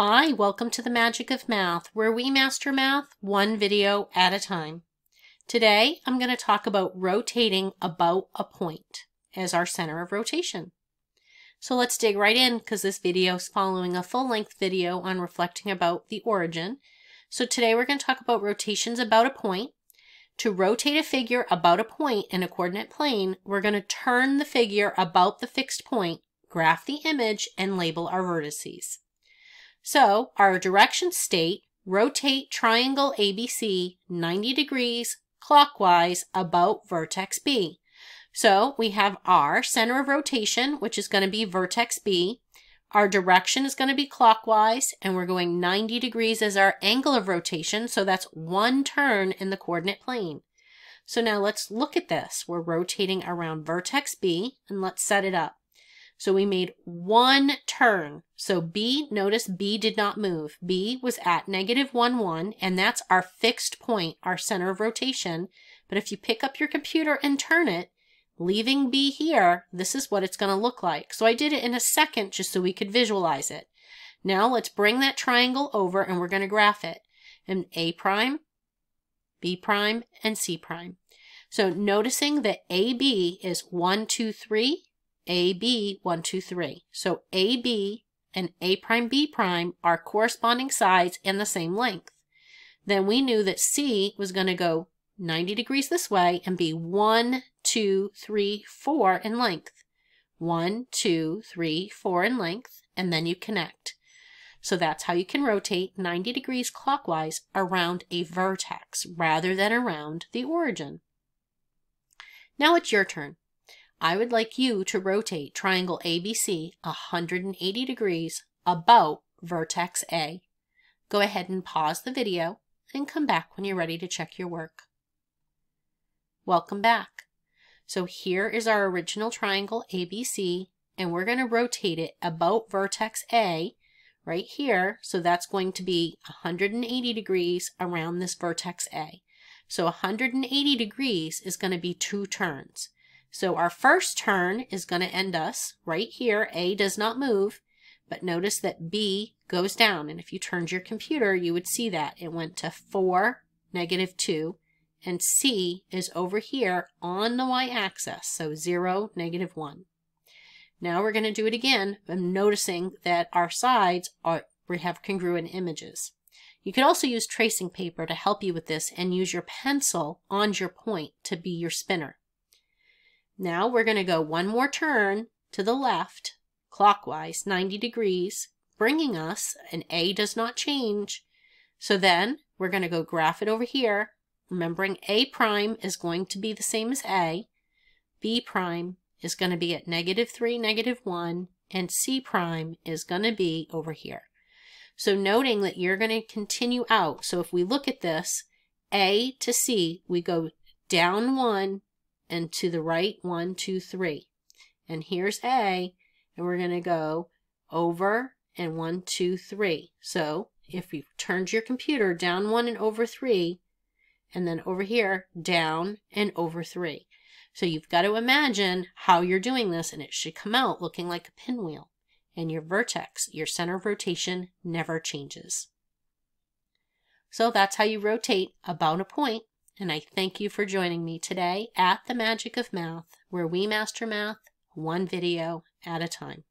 Hi, welcome to the Magic of Math, where we master math one video at a time. Today, I'm going to talk about rotating about a point as our center of rotation. So let's dig right in because this video is following a full-length video on reflecting about the origin. So today we're going to talk about rotations about a point. To rotate a figure about a point in a coordinate plane, we're going to turn the figure about the fixed point, graph the image, and label our vertices. So our direction state rotate triangle ABC 90 degrees clockwise about vertex B. So we have our center of rotation, which is going to be vertex B. Our direction is going to be clockwise, and we're going 90 degrees as our angle of rotation, so that's one turn in the coordinate plane. So now let's look at this. We're rotating around vertex B, and let's set it up. So we made one turn. So B, notice B did not move. B was at negative 1, 1, and that's our fixed point, our center of rotation. But if you pick up your computer and turn it, leaving B here, this is what it's going to look like. So I did it in a second just so we could visualize it. Now let's bring that triangle over and we're going to graph it. And A prime, B prime, and C prime. So noticing that AB is 1, 2, 3, AB 1, 2, 3. So AB and A prime B prime are corresponding sides and the same length. Then we knew that C was going to go 90 degrees this way and be 1, 2, 3, 4 in length. 1, 2, 3, 4 in length, and then you connect. So that's how you can rotate 90 degrees clockwise around a vertex rather than around the origin. Now it's your turn. I would like you to rotate triangle ABC 180 degrees about vertex A. Go ahead and pause the video and come back when you're ready to check your work. Welcome back. So here is our original triangle ABC and we're going to rotate it about vertex A right here. So that's going to be 180 degrees around this vertex A. So 180 degrees is going to be two turns. So our first turn is going to end us right here. A does not move, but notice that B goes down. And if you turned your computer, you would see that. It went to 4, negative 2, and C is over here on the y-axis, so 0, negative 1. Now we're going to do it again, I'm noticing that our sides are we have congruent images. You could also use tracing paper to help you with this and use your pencil on your point to be your spinner. Now we're going to go one more turn to the left, clockwise, 90 degrees, bringing us, and A does not change. So then we're going to go graph it over here, remembering A prime is going to be the same as A, B prime is going to be at negative 3, negative 1, and C prime is going to be over here. So noting that you're going to continue out. So if we look at this, A to C, we go down 1, and to the right, one, two, three. And here's A, and we're going to go over and one, two, three. So if you turned your computer down one and over three, and then over here, down and over three. So you've got to imagine how you're doing this, and it should come out looking like a pinwheel. And your vertex, your center of rotation, never changes. So that's how you rotate about a point and I thank you for joining me today at the Magic of Math, where we master math one video at a time.